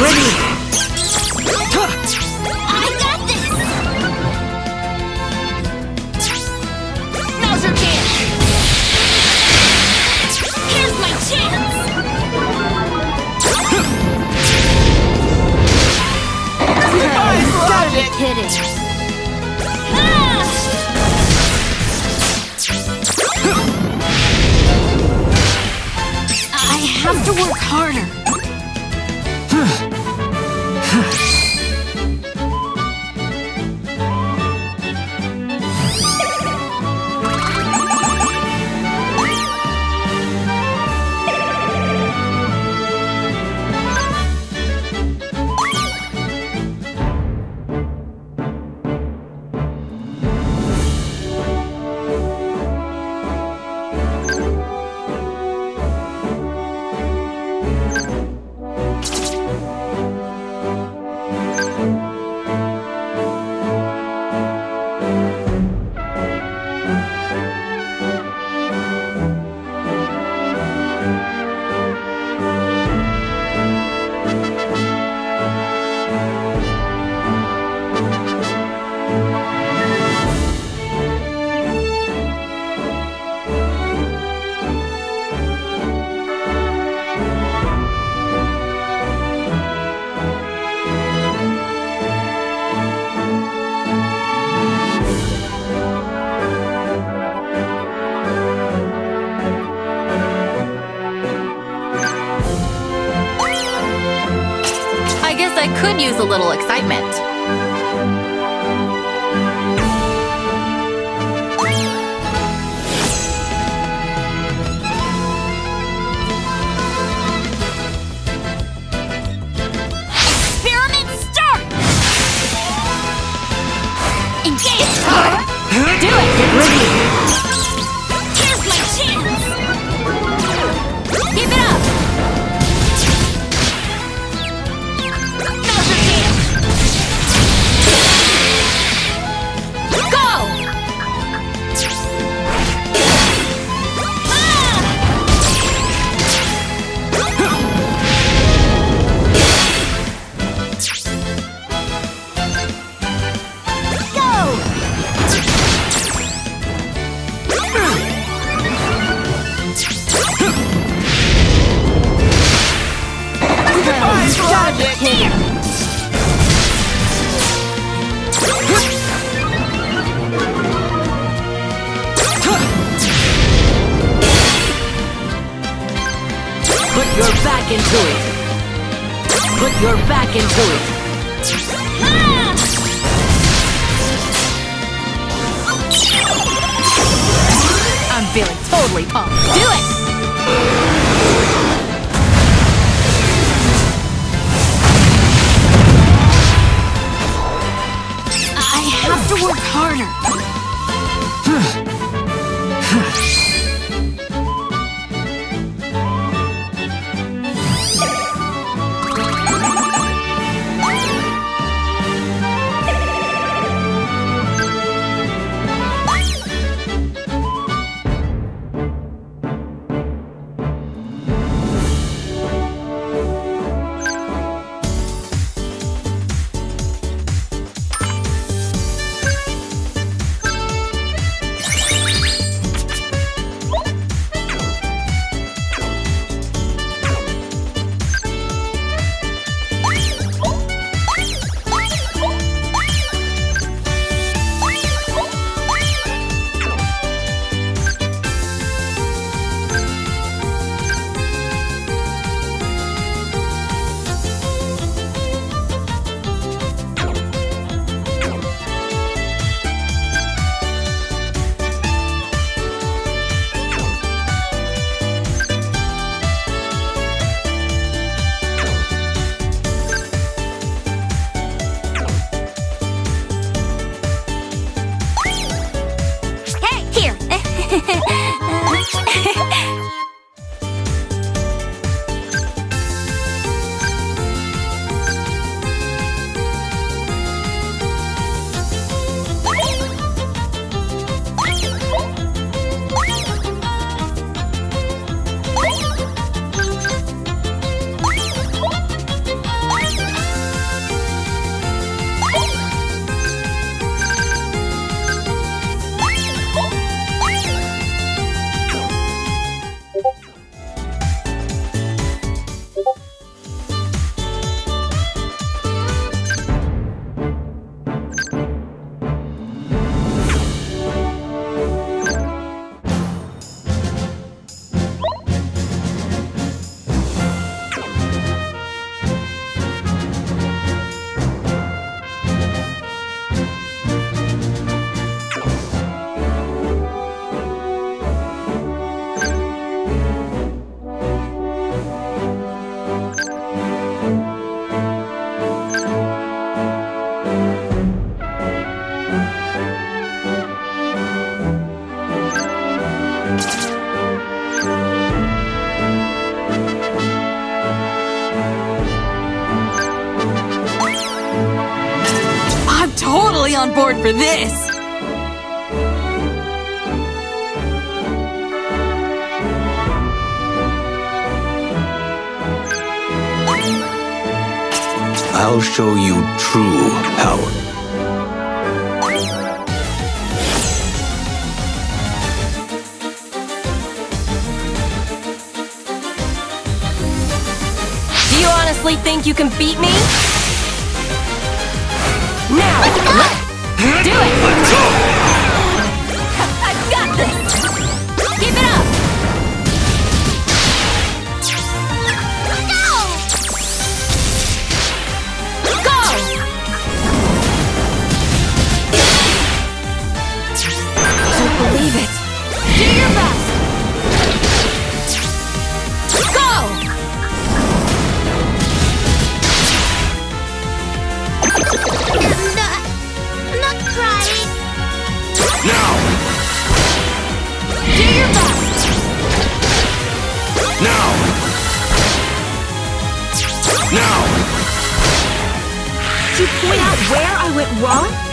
ready! I got this! Here's my chance! It! Ah! I have to work harder. Huh. I could use a little excitement. Experiment start! Engage! Do it! Get ready! Back into it. Put your back into it. I'm feeling totally pumped. Do it! ウフフ。On board for this! I'll show you true power. Do you honestly think you can beat me? Do it! To